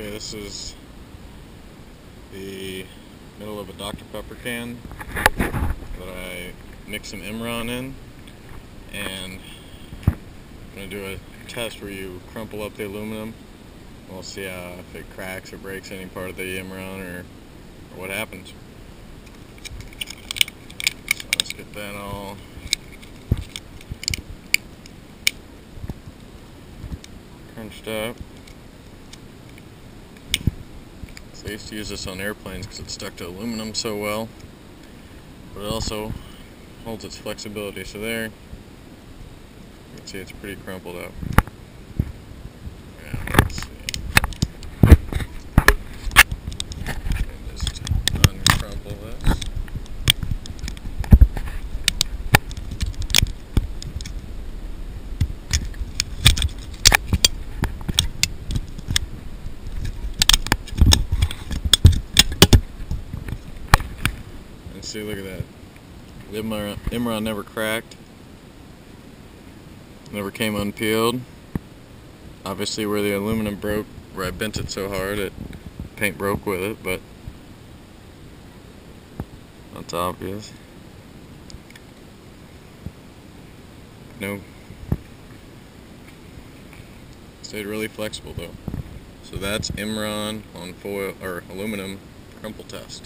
Okay, this is the middle of a Dr. Pepper can that I mixed some Imron in and I'm going to do a test where you crumple up the aluminum. We'll see uh, if it cracks or breaks any part of the Imron or, or what happens. So let's get that all crunched up. So I used to use this on airplanes because it stuck to aluminum so well. But it also holds its flexibility. So there, you can see it's pretty crumpled up. Yeah, let's see. And just uncrumple this. See, look at that. The Imron, Imron never cracked. Never came unpeeled. Obviously where the aluminum broke, where I bent it so hard, it paint broke with it, but that's obvious. No. Stayed really flexible though. So that's Imron on foil or aluminum crumple test.